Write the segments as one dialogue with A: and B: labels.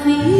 A: Oh.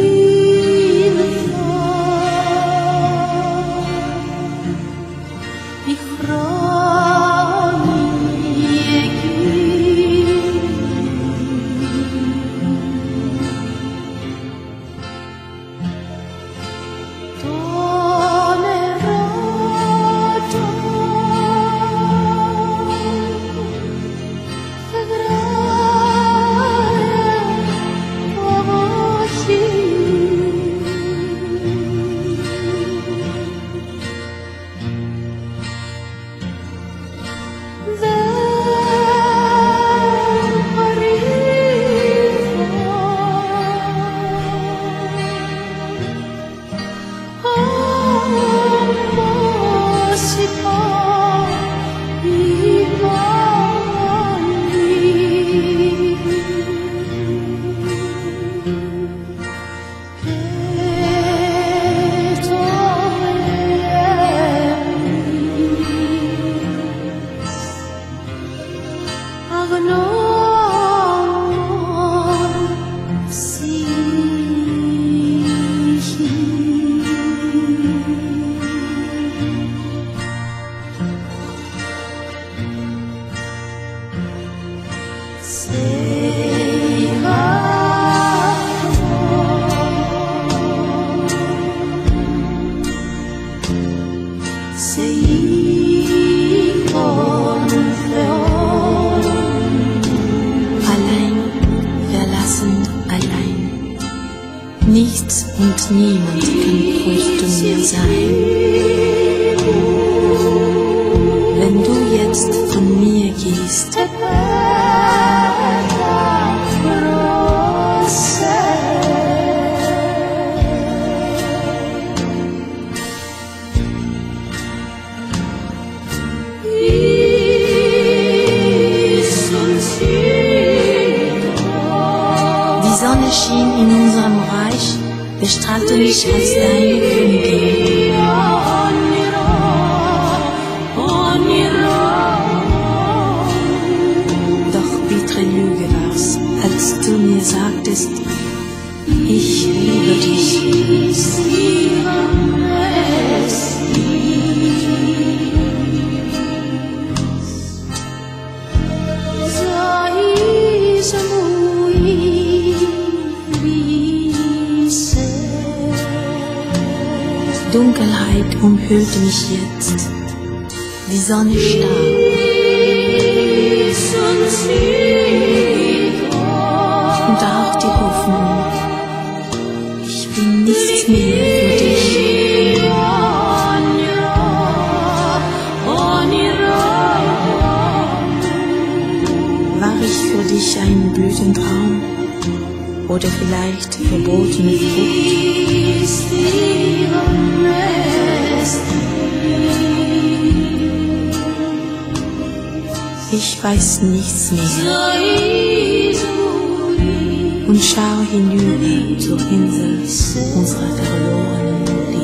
A: Nichts und niemand kann Trost mir sein. Wenn du jetzt von mir gehst, Sonne schien in unserem Reich, bestrahlte mich als deine Königin. Doch bittere Lüge war's, als du mir sagtest, ich liebe dich. Dunkelheit umhüllte mich jetzt. Die Sonne starb. Und auch die Hoffnung. Ich bin nichts mehr für dich. War ich für dich ein Blütentraum? Oder vielleicht verbotene Frucht? Ich weiß nichts mehr und schau hinüber zur Insel unserer Verrückten.